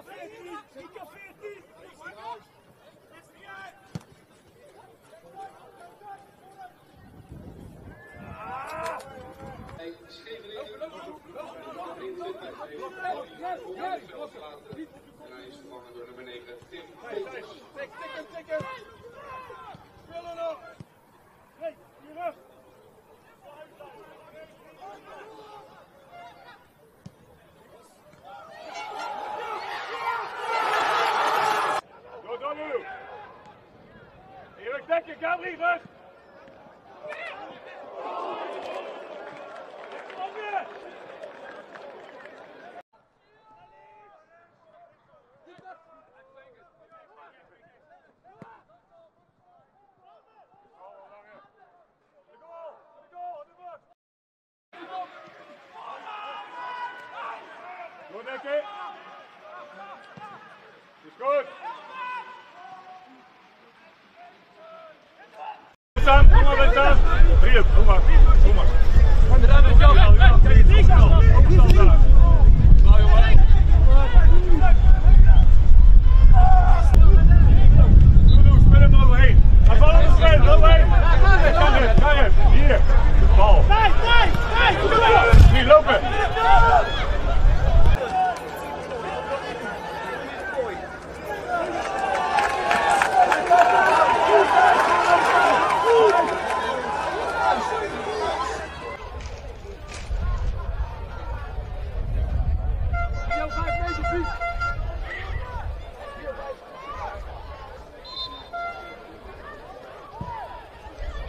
En hij is vervangen door nummer 9, Tim Kooltjes. leave us. Vincent. Drie, kom maar. Kom maar.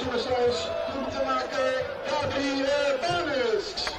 4 voor Excelsior Maasluis,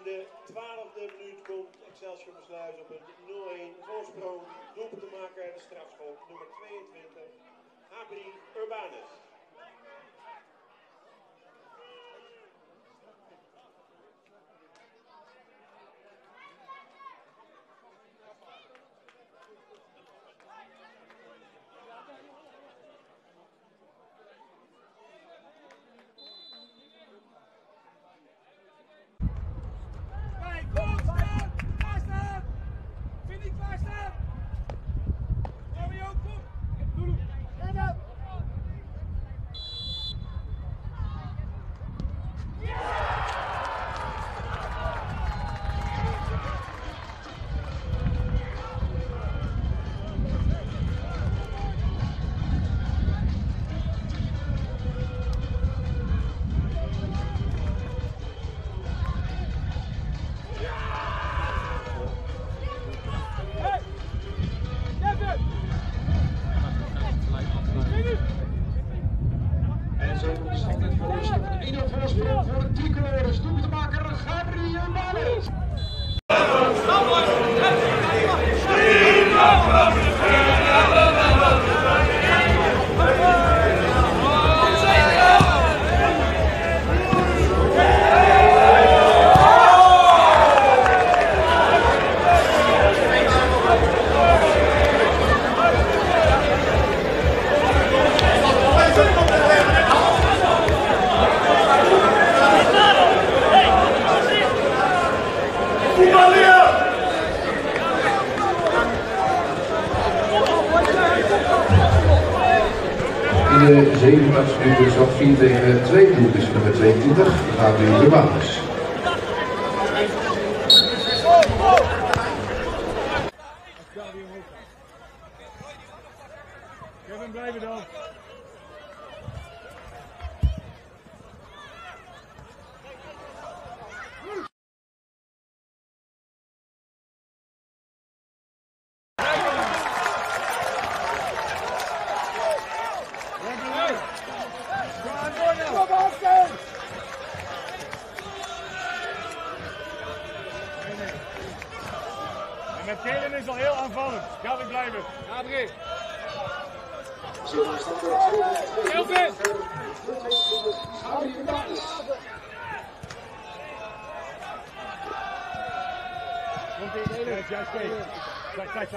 In de twaalfde minuut komt Excelsior Besluis op een 0-1 voorsprong. Doelpunt te maken de strafschop nummer 22, Habri Urbanus. Voor de tricolores. Doelpuntemaker Gabriel Banus. In de zeven matchpunten zat 4 tegen 2 doel is nummer 22, Gabriel Urbanus. Kevin, blijven dan. Is al heel aanvallend. Ga weer blijven. Gabriel. Veel. Komt in. Juist, juist. Kijk.